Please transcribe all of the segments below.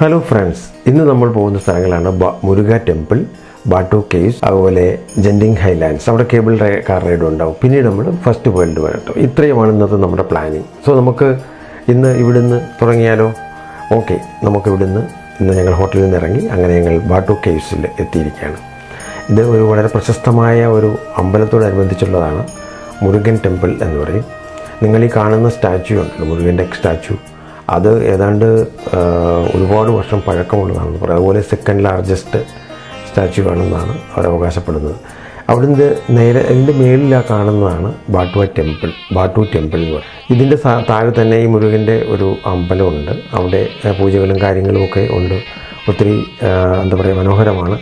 Hello friends ഇന്ന് നമ്മൾ പോകുന്ന സ്ഥലങ്ങളാണ് മുരുക ടെമ്പിൾ ബാട്ടു കേവ്സ് അതുപോലെ ജെൻഡിങ് ഹൈലാൻഡ്സ് അവിടെ കേബിൾ കാർ റൈഡ് ഉണ്ടാവും. പിന്നീട് നമ്മൾ ഫസ്റ്റ് വേൾഡ് വരട്ടോ ഇത്രയുമാണ് ഇന്നത്തെ നമ്മുടെ പ്ലാനിങ് സോ നമുക്ക് ഇന്ന് ഇവിടുന്ന് തുടങ്ങിയാലോ? ഓക്കെ നമുക്ക് ഇവിടുന്ന് ഇന്ന് ഞങ്ങൾ ഹോട്ടലിൽ നിന്ന് ഇറങ്ങി അങ്ങനെ ഞങ്ങൾ ബാട്ടു കേവ്സിൽ എത്തിയിരിക്കുകയാണ്. ഇത് ഒരു വളരെ പ്രശസ്തമായ ഒരു അമ്പലത്തോടനുബന്ധിച്ചുള്ളതാണ് മുരുകൻ ടെമ്പിൾ എന്ന് പറയും. നിങ്ങൾ ഈ കാണുന്ന സ്റ്റാച്യു ഉണ്ടല്ലോ മുരുകന്റെ സ്റ്റാച്യു അത് ഏതാണ്ട് ഒരുപാട് വർഷം പഴക്കമുള്ളതാണെന്ന് പറയാം അതുപോലെ സെക്കൻഡ് ലാർജസ്റ്റ് സ്റ്റാച്യു ആണെന്നാണ് അവർ അവകാശപ്പെടുന്നത്. അവിടുന്ന് നേരെ എന്റെ മേളിലാ കാണുന്നതാണ് ബാട്ടുവ ടെമ്പിൾ ബാട്ടു ടെമ്പിൾ എന്ന് പറയും. ഇതിന്റെ താഴെ തന്നെ ഈ മുരുകന്റെ ഒരു അമ്പലമുണ്ട്. അവിടെ പൂജകളും കാര്യങ്ങളും ഒക്കെ ഉണ്ട്. ഒത്തിരി എന്താ പറയുക മനോഹരമാണ്.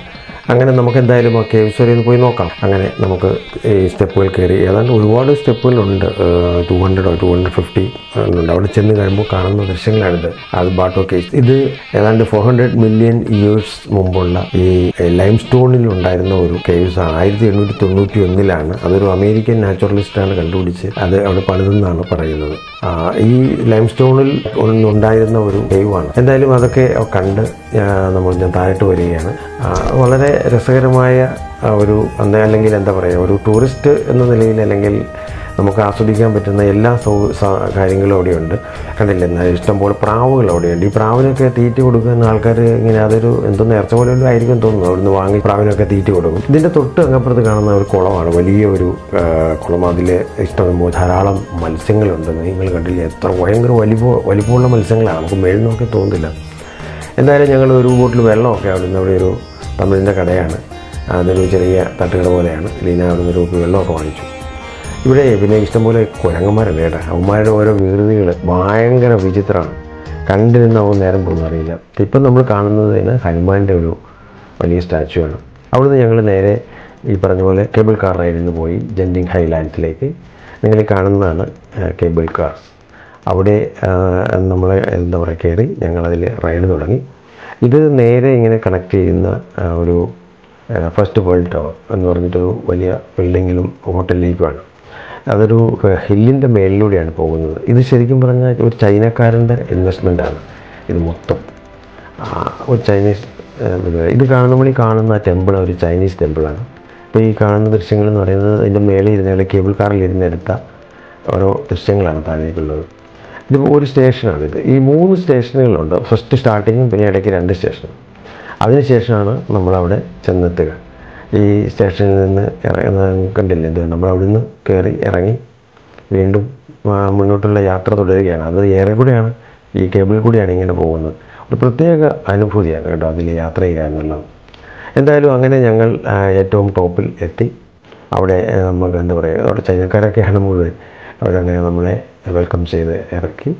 അങ്ങനെ നമുക്ക് എന്തായാലും ആ കേവ്സ് വരെ ഒന്ന് പോയി നോക്കാം. അങ്ങനെ നമുക്ക് ഈ സ്റ്റെപ്പുകൾ കയറി. ഏതാണ്ട് ഒരുപാട് സ്റ്റെപ്പുകളുണ്ട്. ടു ഹൺഡ്രഡോ ടു ഹൺഡ്രഡ് ഫിഫ്റ്റി ഉണ്ട് അവിടെ ചെന്ന് കഴിയുമ്പോൾ കാണുന്ന ദൃശ്യങ്ങളാണിത്. അത് ബാട്ടോ കേസ്. ഇത് ഏതാണ്ട് ഫോർ ഹൺഡ്രഡ് മില്യൺ ഇയേഴ്സ് മുമ്പുള്ള ഈ ലൈം സ്റ്റോണിൽ ഉണ്ടായിരുന്ന ഒരു കേവ്സ് ആണ്. ആയിരത്തി എണ്ണൂറ്റി തൊണ്ണൂറ്റി ഒന്നിലാണ്. അതൊരു അമേരിക്കൻ നാച്ചുറലിസ്റ്റാണ് കണ്ടുപിടിച്ച് അത് അവിടെ പണിതെന്നാണ് പറയുന്നത്. ഈ ലൈം സ്റ്റോണിൽ ഉണ്ടായിരുന്ന ഒരു ദൈവമാണ്. എന്തായാലും അതൊക്കെ കണ്ട് നമ്മൾ ഞാൻ താഴോട്ട് വരികയാണ്. വളരെ രസകരമായ ഒരു അല്ലെങ്കിൽ എന്താ പറയുക ഒരു ടൂറിസ്റ്റ് എന്ന നിലയിൽ അല്ലെങ്കിൽ നമുക്ക് ആസ്വദിക്കാൻ പറ്റുന്ന എല്ലാ സൗ കാര്യങ്ങളും അവിടെയുണ്ട്. കണ്ടില്ലേ? എന്നാൽ ഇഷ്ടംപോലെ പ്രാവുകൾ അവിടെയുണ്ട്. ഈ പ്രാവിനൊക്കെ തീറ്റ കൊടുക്കുന്ന ആൾക്കാർ ഇങ്ങനെ അതൊരു എന്തോ നേർച്ച പോലെ ആയിരിക്കും തോന്നുന്നു. അവിടുന്ന് വാങ്ങി പ്രാവിനൊക്കെ തീറ്റ കൊടുക്കും. ഇതിന്റെ തൊട്ട് അങ്ങപ്പുറത്ത് കാണുന്ന ഒരു കുളമാണ്. വലിയ ഒരു കുളം. അതിൽ ഇഷ്ടം ധാരാളം മത്സ്യങ്ങളുണ്ട്. നിങ്ങൾ കണ്ടില്ല? എത്ര ഭയങ്കര വലിപ്പ വലിപ്പമുള്ള മത്സ്യങ്ങളാണ്. നമുക്ക് മേളിനൊക്കെ നോക്കി തോന്നുന്നില്ല. എന്തായാലും ഞങ്ങൾ ഒരു ബോട്ടിൽ വെള്ളമൊക്കെ അവിടുന്ന് അവിടെ ഒരു തമിഴിന്റെ കടയാണ്. അതൊരു ചെറിയ തട്ടുകട പോലെയാണ്. ലീന അവിടുന്ന് ഒരു വെള്ളമൊക്കെ വാങ്ങിച്ചു. ഇവിടെ പിന്നെ ഇഷ്ടംപോലെ കുരങ്ങന്മാരല്ലേ കേട്ടോ അവന്മാരുടെ ഓരോ വികൃതികൾ ഭയങ്കര വിചിത്രമാണ്. കണ്ടിരുന്ന അവൻ നേരം പോകുന്ന അറിയില്ല. ഇപ്പം നമ്മൾ കാണുന്നതിന് ഹനുമാന്റെ ഒരു വലിയ സ്റ്റാച്ചു ആണ്. അവിടുന്ന് ഞങ്ങൾ നേരെ ഈ പറഞ്ഞ പോലെ കേബിൾ കാർ റൈഡിൽ നിന്ന് പോയി ജെൻഡിങ് ഹൈലാൻഡ്സിലേക്ക് നിങ്ങൾ കാണുന്നതാണ് കേബിൾ കാർ അവിടെ നമ്മൾ എന്താ പറയുക കയറി ഞങ്ങളതിൽ റൈഡ് തുടങ്ങി. ഇത് നേരെ ഇങ്ങനെ കണക്ട് ചെയ്യുന്ന ഒരു ഫസ്റ്റ് വേൾഡ് ടവർ എന്ന് പറഞ്ഞിട്ടൊരു വലിയ ബിൽഡിങ്ങിലും ഹോട്ടലിലേക്കുമാണ് അതൊരു ഹില്ലിന്റെ മേലിലൂടെയാണ് പോകുന്നത്. ഇത് ശരിക്കും പറഞ്ഞാൽ ഒരു ചൈനക്കാരന്റെ ഇൻവെസ്റ്റ്മെന്റാണ് ഇത് മൊത്തം. ഒരു ചൈനീസ് ഇത് കാണുമ്പോൾ ഈ കാണുന്ന ടെമ്പിൾ ഒരു ചൈനീസ് ടെമ്പിളാണ് ഇപ്പോൾ ഈ കാണുന്ന ദൃശ്യങ്ങൾ എന്ന് പറയുന്നത് അതിന്റെ മേളിൽ ഇരുന്ന കേബിൾ കാറിൽ ഇരുന്നെടുത്ത ഓരോ ദൃശ്യങ്ങളാണ് താഴേക്കുള്ളത്. ഇത് ഒരു സ്റ്റേഷനാണ് ഇത്. ഈ മൂന്ന് സ്റ്റേഷനുകളുണ്ട്. ഫസ്റ്റ് സ്റ്റാർട്ടിങ്ങും പിന്നെ ഇടയ്ക്ക് രണ്ട് സ്റ്റേഷനും. അതിനുശേഷമാണ് നമ്മളവിടെ ചെന്നെത്തുക. ഈ സ്റ്റേഷനിൽ നിന്ന് ഇറങ്ങുന്ന കണ്ടില്ലേ? ഇത് നമ്മൾ അവിടെ നിന്ന് കയറി ഇറങ്ങി വീണ്ടും മുന്നോട്ടുള്ള യാത്ര തുടരുകയാണ്. അത് ഏറെ കൂടെയാണ് ഈ കേബിൾ കൂടിയാണ് ഇങ്ങനെ പോകുന്നത്. ഒരു പ്രത്യേക അനുഭൂതിയാണ് കേട്ടോ അതിൽ യാത്ര ചെയ്യാനുള്ളത്. എന്തായാലും അങ്ങനെ ഞങ്ങൾ ഏറ്റവും ടോപ്പിൽ എത്തി. അവിടെ നമുക്ക് എന്താ പറയുക അവിടെ ചൈനക്കാരൊക്കെയാണ് മുഴുവൻ. അവരങ്ങനെ നമ്മളെ വെൽക്കം ചെയ്ത് ഇറക്കി.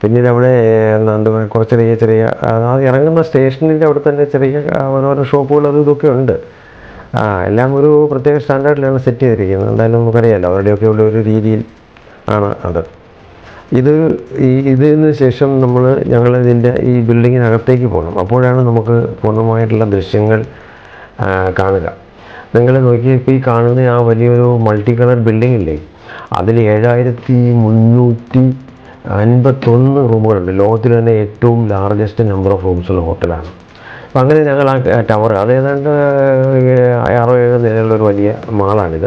പിന്നീട് അവിടെ എന്താ പറയുക കുറച്ച് ചെറിയ ചെറിയ ഇറങ്ങുന്ന സ്റ്റേഷനിന്റെ അവിടെ തന്നെ ചെറിയ ഓരോരോ ഷോപ്പുകൾ അതും ഇതൊക്കെ ഉണ്ട്. ആ എല്ലാം ഒരു പ്രത്യേക സ്റ്റാൻഡേർഡിലാണ് സെറ്റ് ചെയ്തിരിക്കുന്നത്. എന്തായാലും നമുക്കറിയാമല്ലോ അവരുടെയൊക്കെ ഉള്ള ഒരു രീതിയിൽ ആണ് അത്. ഇത് ഈ ഇതിന് ശേഷം നമ്മൾ ഞങ്ങൾ ഇതിന്റെ ഈ ബിൽഡിങ്ങിനകത്തേക്ക് പോകണം. അപ്പോഴാണ് നമുക്ക് പൂർണമായിട്ടുള്ള ദൃശ്യങ്ങൾ കാണുക. നിങ്ങൾ നോക്കി ഈ കാണുന്ന ആ വലിയൊരു മൾട്ടി കളർ ബിൽഡിംഗ് ഇല്ലേ അതിൽ ഏഴായിരത്തി മുന്നൂറ്റി അൻപത്തൊന്ന് റൂമുകളുണ്ട്. ലോകത്തിൽ തന്നെ ഏറ്റവും ലാർജസ്റ്റ് നമ്പർ ഓഫ് റൂംസ് ഉള്ള ഹോട്ടലാണ് അപ്പം അങ്ങനെ ഞങ്ങൾ ആ ടവർ അത് ഏതാണ്ട് ആറോ ഏഴോ നിലയുള്ള ഒരു വലിയ മാളാണിത്.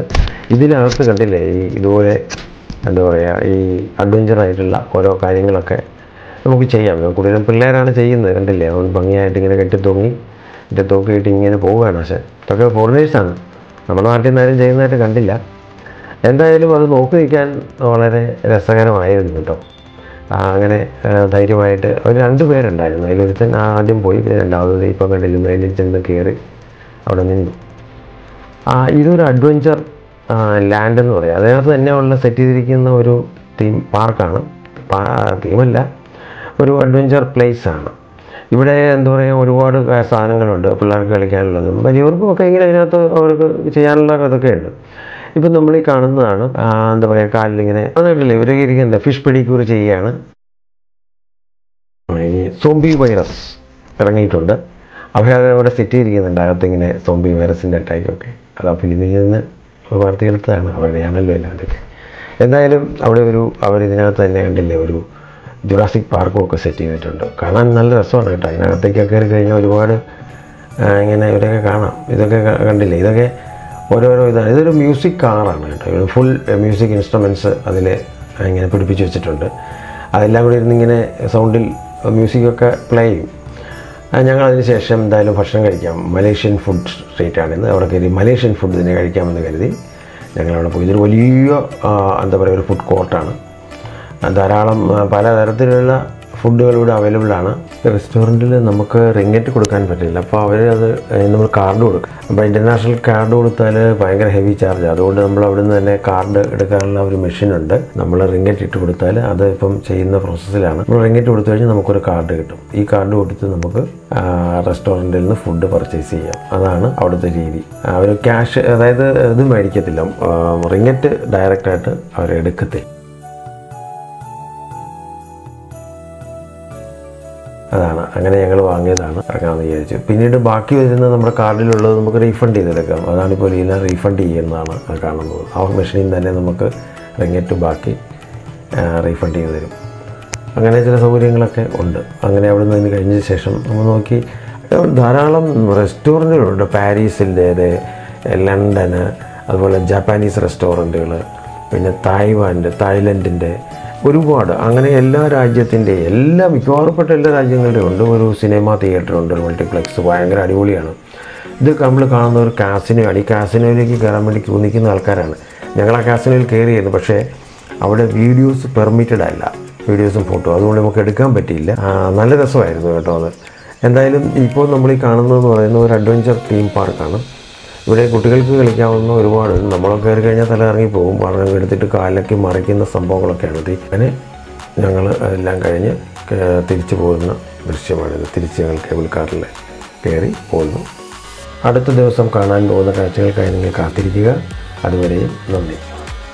ഇതിനകത്ത് കണ്ടില്ലേ ഈ ഇതുപോലെ എന്താ പറയുക ഈ അഡ്വഞ്ചറായിട്ടുള്ള ഓരോ കാര്യങ്ങളൊക്കെ നമുക്ക് ചെയ്യാം. കൂടുതലും പിള്ളേരാണ് ചെയ്യുന്നത് കണ്ടില്ലേ? അവൻ ഭംഗിയായിട്ട് ഇങ്ങനെ കെട്ടിത്തൂങ്ങി എന്റെ തൂക്കിയിട്ട് ഇങ്ങനെ പോവുകയാണ്. പക്ഷേ ഇതൊക്കെ ഫോറിനേഴ്സാണ് നമ്മുടെ നാട്ടിൽ നിന്ന് ആരും ചെയ്യുന്നതായിട്ട് കണ്ടില്ല. എന്തായാലും അത് നോക്കി നിൽക്കാൻ വളരെ രസകരമായിരുന്നു കേട്ടോ. അങ്ങനെ ധൈര്യമായിട്ട് ഒരു രണ്ട് പേരുണ്ടായിരുന്നു. അതിലൊരുത്തൻ ആദ്യം പോയി പിന്നെ രണ്ടാമത് ഇപ്പം കണ്ടിരുന്നു അതിൽ ചെന്ന് കയറി അവിടെ നിന്നു. ഇതൊരു അഡ്വഞ്ചർ ലാൻഡ് എന്ന് പറയാം. അതിനകത്ത് തന്നെ ഉള്ള സെറ്റ് ചെയ്തിരിക്കുന്ന ഒരു തീം പാർക്കാണ്. തീമല്ല ഒരു അഡ്വഞ്ചർ പ്ലേസ് ആണ് ഇവിടെ എന്താ പറയുക ഒരുപാട് സാധനങ്ങളുണ്ട് പിള്ളേർക്ക് കളിക്കാനുള്ളതും വലിയവർക്കും ഒക്കെ ഇങ്ങനെ അതിനകത്ത് അവർക്ക് ചെയ്യാനുള്ള ഇതൊക്കെ ഉണ്ട് ഇപ്പം നമ്മൾ ഈ കാണുന്നതാണ് എന്താ പറയുക കാലിലിങ്ങനെ ഇങ്ങനെ ഇവരൊക്കെ ഇരിക്കുന്നത് ഫിഷ് പിടിക്കൂർ ചെയ്യുകയാണ്. സോംബി വൈറസ് ഇറങ്ങിയിട്ടുണ്ട്. അവരത് അവിടെ സെറ്റ് ചെയ്തിരിക്കുന്നുണ്ട് അകത്ത് ഇങ്ങനെ സോംബി വൈറസിന്റെ അറ്റാക്കൊക്കെ. അത് അപ്പോൾ ഇതിൽ നിന്ന് വാർത്തയെടുത്തതാണ് അവരുടെ ചാനലിലും എല്ലാം അതൊക്കെ എന്തായാലും അവിടെ ഒരു അവർ ഇതിനകത്ത് തന്നെ കണ്ടില്ലേ ഒരു ജുറാസിക് പാർക്കും ഒക്കെ സെറ്റ് ചെയ്തിട്ടുണ്ട്. കാണാൻ നല്ല രസമാണ് കേട്ടോ. അതിനകത്തേക്ക് കയറി കഴിഞ്ഞാൽ ഒരുപാട് ഇങ്ങനെ ഇവരൊക്കെ കാണാം. ഇതൊക്കെ കണ്ടില്ലേ? ഇതൊക്കെ ഓരോരോ ഇതാണ്. ഇതൊരു മ്യൂസിക് കാറാണ് കേട്ടോ. ഫുൾ മ്യൂസിക് ഇൻസ്ട്രുമെന്റ്സ് അതിൽ ഇങ്ങനെ പിടിപ്പിച്ച് വെച്ചിട്ടുണ്ട്. അതെല്ലാം കൂടി ഇരുന്നിങ്ങനെ സൗണ്ടിൽ മ്യൂസിക്കൊക്കെ പ്ലേ ചെയ്യും. ഞങ്ങൾ അതിന് ശേഷം എന്തായാലും ഭക്ഷണം കഴിക്കാം. മലേഷ്യൻ ഫുഡ് സ്ട്രീറ്റാണിന്ന് അവിടെ കയറി മലേഷ്യൻ ഫുഡ് ഇതിനെ കഴിക്കാമെന്ന് കരുതി ഞങ്ങളവിടെ പോയി. ഇതൊരു വലിയ എന്താ പറയുക ഒരു ഫുഡ് കോർട്ടാണ് ധാരാളം പലതരത്തിലുള്ള ഫുഡുകൾ ഇവിടെ അവൈലബിൾ ആണ് റെസ്റ്റോറന്റിൽ നമുക്ക് റിങ്ങറ്റ് കൊടുക്കാൻ പറ്റില്ല. അപ്പോൾ അവർ അത് നമ്മൾ കാർഡ് കൊടുക്കും. അപ്പോൾ ഇന്റർനാഷണൽ കാർഡ് കൊടുത്താൽ ഭയങ്കര ഹെവി ചാർജ് അതുകൊണ്ട് നമ്മൾ അവിടെ നിന്ന് തന്നെ കാർഡ് എടുക്കാനുള്ള ഒരു മെഷീൻ ഉണ്ട്. നമ്മൾ റിങ്ങറ്റ് ഇട്ട് കൊടുത്താൽ അത് ഇപ്പം ചെയ്യുന്ന പ്രോസസ്സിലാണ് നമ്മൾ റിങ്ങറ്റ് കൊടുത്തു കഴിഞ്ഞാൽ നമുക്കൊരു കാർഡ് കിട്ടും. ഈ കാർഡ് കൊടുത്ത് നമുക്ക് റെസ്റ്റോറന്റിൽ നിന്ന് ഫുഡ് പർച്ചേസ് ചെയ്യാം. അതാണ് അവിടുത്തെ രീതി. അവർ ക്യാഷ് അതായത് ഇത് മേടിക്കത്തില്ല. റിങ്ങറ്റ് ഡയറക്റ്റായിട്ട് അവർ എടുക്കത്തില്ല. അതാണ്. അങ്ങനെ ഞങ്ങൾ വാങ്ങിയതാണ് ഇറങ്ങാമെന്ന് വിചാരിച്ചു. പിന്നീട് ബാക്കി വരുന്ന നമ്മുടെ കാർഡിലുള്ളത് നമുക്ക് റീഫണ്ട് ചെയ്തെടുക്കാം. അതാണ് ഇപ്പോൾ ലീന റീഫണ്ട് ചെയ്യുന്നതാണ് കാണുന്നത്. ആ മെഷീനിൽ തന്നെ നമുക്ക് റിങ്ങറ്റ് ബാക്കി റീഫണ്ട് ചെയ്ത് തരും. അങ്ങനെ ചില സൗകര്യങ്ങളൊക്കെ ഉണ്ട്. അങ്ങനെ അവിടെ നിന്ന് കഴിഞ്ഞ ശേഷം നമ്മൾ നോക്കി ധാരാളം റെസ്റ്റോറന്റുകളുണ്ട്. പാരീസിന്റേത് ലണ്ടന് അതുപോലെ ജാപ്പാനീസ് റെസ്റ്റോറന്റുകൾ പിന്നെ തായ്വാന്റെ തായ്ലൻഡിന്റെ ഒരുപാട്. അങ്ങനെ എല്ലാ രാജ്യത്തിന്റെ എല്ലാ മിക്കവാറുപ്പെട്ട എല്ലാ രാജ്യങ്ങളുടെയും ഉണ്ട്. ഒരു സിനിമ തിയേറ്റർ ഉണ്ട് ഒരു മൾട്ടിപ്ലെക്സ്. ഭയങ്കര അടിപൊളിയാണ്. ഇത് നമ്മൾ കാണുന്ന ഒരു കാസിനോയാണ്. ഈ കാസിനോയിലേക്ക് കയറാൻ വേണ്ടി ക്യൂ നിൽക്കുന്ന ആൾക്കാരാണ്. ഞങ്ങൾ ആ കാസിനോയിൽ കയറിയിരുന്നു. പക്ഷേ അവിടെ വീഡിയോസ് പെർമിറ്റഡ് അല്ല. വീഡിയോസും ഫോട്ടോ. അതുകൊണ്ട് നമുക്ക് എടുക്കാൻ പറ്റിയില്ല. നല്ല രസമായിരുന്നു കേട്ടോ അത്. എന്തായാലും ഇപ്പോൾ നമ്മൾ ഈ കാണുന്നതെന്ന് പറയുന്ന ഒരു അഡ്വഞ്ചർ തീം പാർക്കാണ്. ഇവിടെ കുട്ടികൾക്ക് കളിക്കാവുന്ന ഒരുപാട് നമ്മളൊക്കെ കയറി കഴിഞ്ഞാൽ തല ഇറങ്ങി പോകും. പറഞ്ഞു എടുത്തിട്ട് കാലിലൊക്കെ മറിക്കുന്ന സംഭവങ്ങളൊക്കെയാണ് അങ്ങനെ ഞങ്ങൾ എല്ലാം കഴിഞ്ഞ് തിരിച്ചു പോകുന്ന ദൃശ്യമാണിത് തിരിച്ച് ഞങ്ങൾ കേബിൾ കാറിൽ കയറി പോകുന്നു. അടുത്ത ദിവസം കാണാൻ പോകുന്ന കാഴ്ചകൾക്കായി നിങ്ങൾ കാത്തിരിക്കുക. അതുവരെയും നന്ദി.